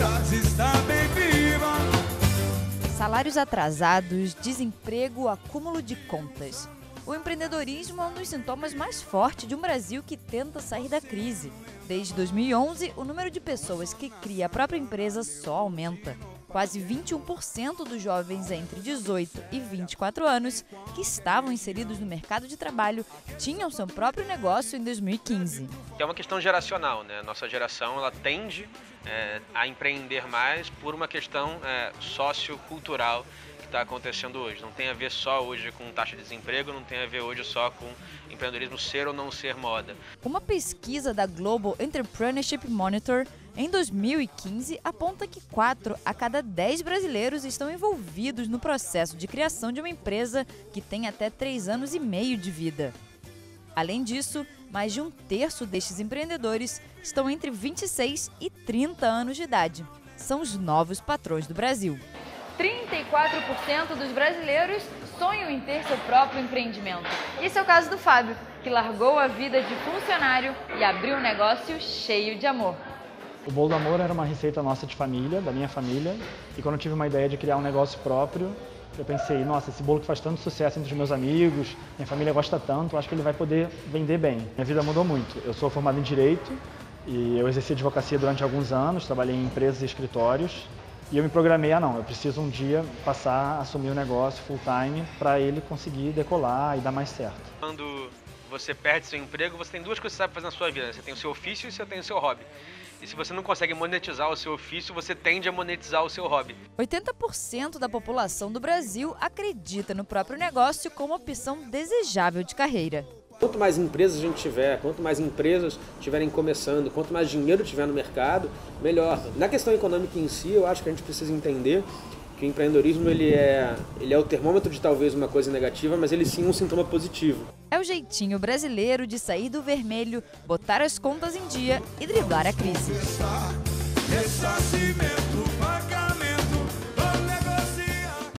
saudade está bem viva. Salários atrasados, desemprego, acúmulo de contas. O empreendedorismo é um dos sintomas mais fortes de um Brasil que tenta sair da crise. Desde 2011, o número de pessoas que cria a própria empresa só aumenta. Quase 21% dos jovens entre 18 e 24 anos que estavam inseridos no mercado de trabalho tinham seu próprio negócio em 2015. É uma questão geracional, né? Nossa geração ela tende é, a empreender mais por uma questão é, sociocultural está acontecendo hoje. Não tem a ver só hoje com taxa de desemprego, não tem a ver hoje só com empreendedorismo ser ou não ser moda. Uma pesquisa da Global Entrepreneurship Monitor em 2015 aponta que 4 a cada 10 brasileiros estão envolvidos no processo de criação de uma empresa que tem até 3 anos e meio de vida. Além disso, mais de um terço destes empreendedores estão entre 26 e 30 anos de idade. São os novos patrões do Brasil. 34% dos brasileiros sonham em ter seu próprio empreendimento. Esse é o caso do Fábio, que largou a vida de funcionário e abriu um negócio cheio de amor. O bolo do amor era uma receita nossa de família, da minha família, e quando eu tive uma ideia de criar um negócio próprio, eu pensei, nossa, esse bolo que faz tanto sucesso entre os meus amigos, minha família gosta tanto, acho que ele vai poder vender bem. Minha vida mudou muito. Eu sou formado em Direito e eu exerci advocacia durante alguns anos, trabalhei em empresas e escritórios, e eu me programei, ah não, eu preciso um dia passar a assumir o negócio full time para ele conseguir decolar e dar mais certo. Quando você perde seu emprego, você tem duas coisas que você sabe fazer na sua vida. Né? Você tem o seu ofício e você tem o seu hobby. E se você não consegue monetizar o seu ofício, você tende a monetizar o seu hobby. 80% da população do Brasil acredita no próprio negócio como opção desejável de carreira. Quanto mais empresas a gente tiver, quanto mais empresas estiverem começando, quanto mais dinheiro tiver no mercado, melhor. Na questão econômica em si, eu acho que a gente precisa entender que o empreendedorismo ele é, ele é o termômetro de talvez uma coisa negativa, mas ele sim um sintoma positivo. É o jeitinho brasileiro de sair do vermelho, botar as contas em dia e driblar a crise.